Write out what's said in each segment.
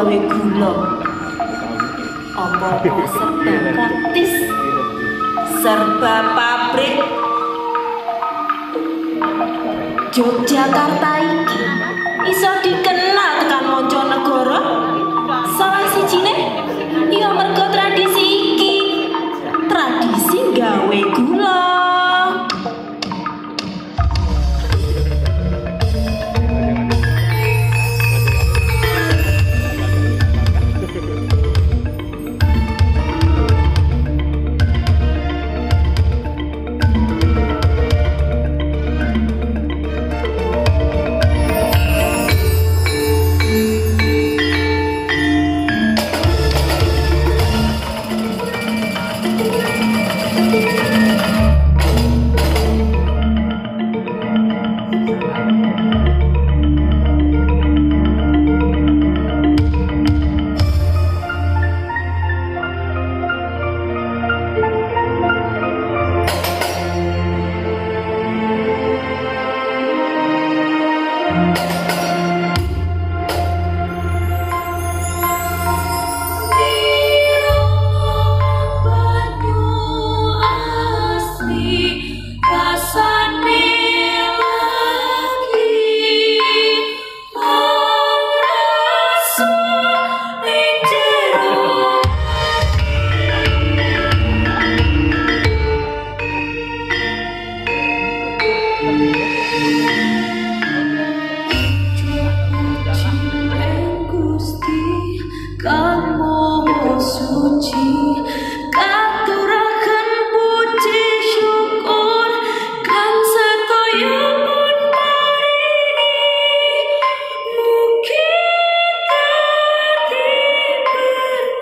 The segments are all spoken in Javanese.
gawe gula. Apa-apa serba praktis. Serba pabrik. Yogyakarta iki iso dikenal tekan manca negara. Salah sijine ya mergo tradisi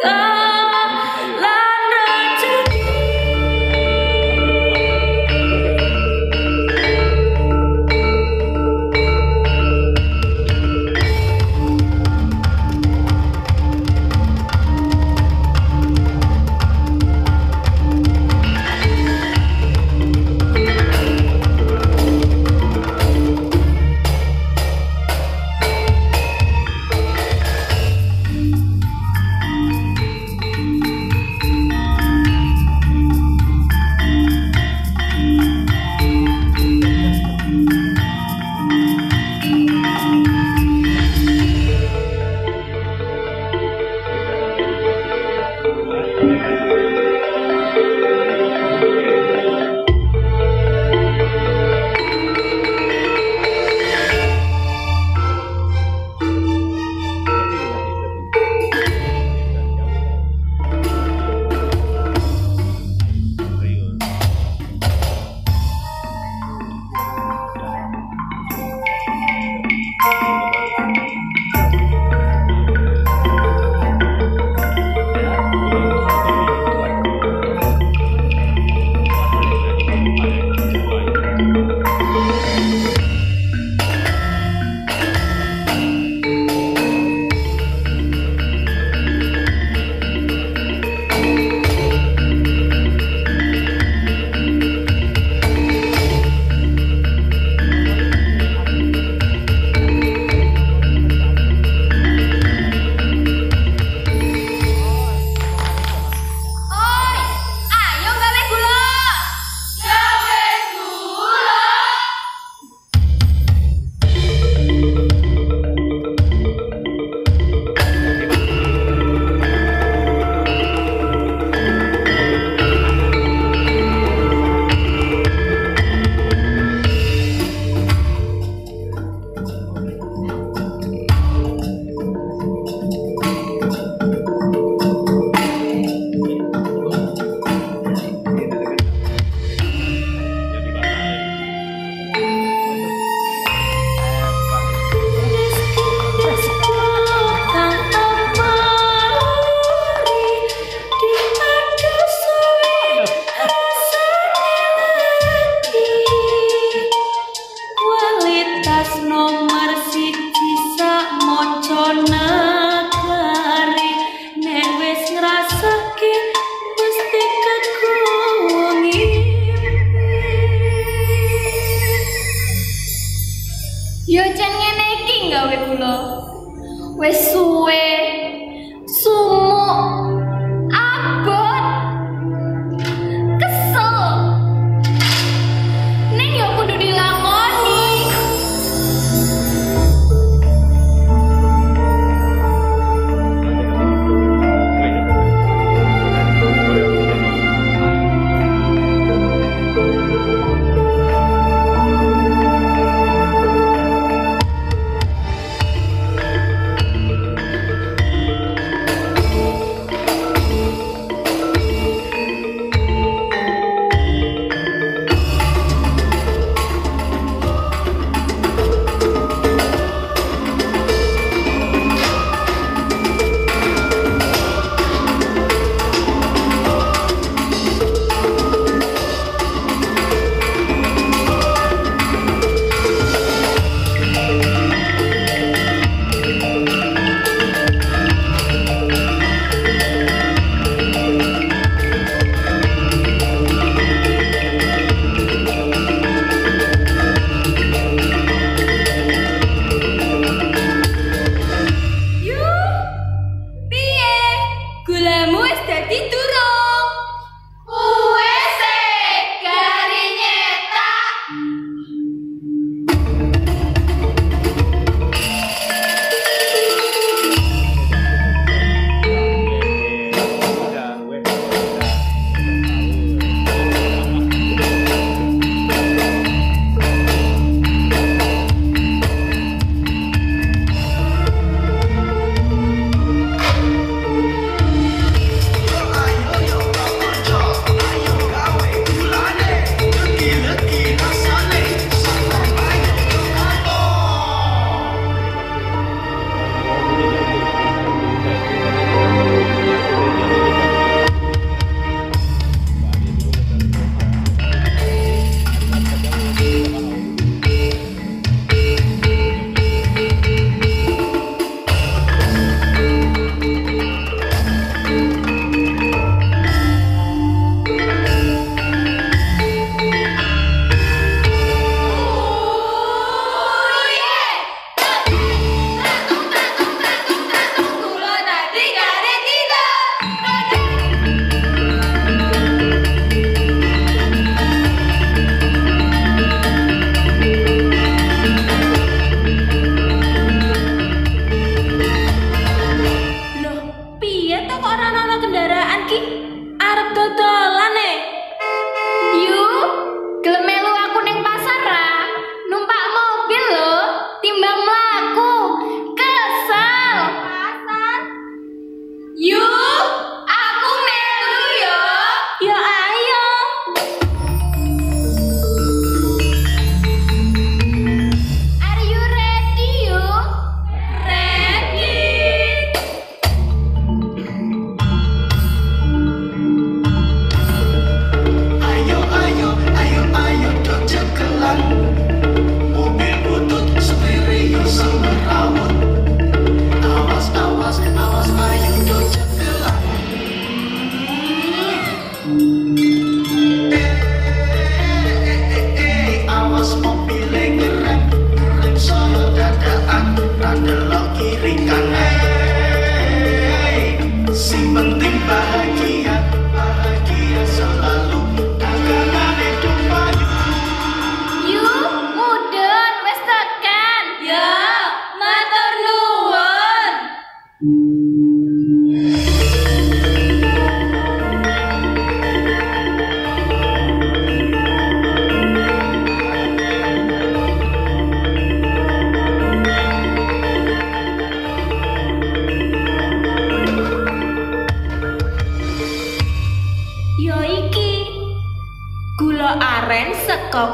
Love. pessoa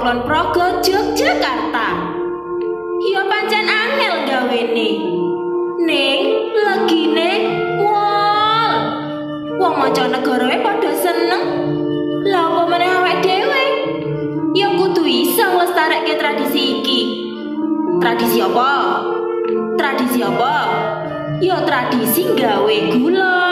saka Klon Progo Yogyakarta. Ya pancen angel gawene. Ning legine wol. Wong mancanegara padha seneng. Lah apa meneh awake dhewe? Ya kudu iso nglestarekke tradisi iki. Tradisi apa? Tradisi apa? Ya tradisi gawe gula.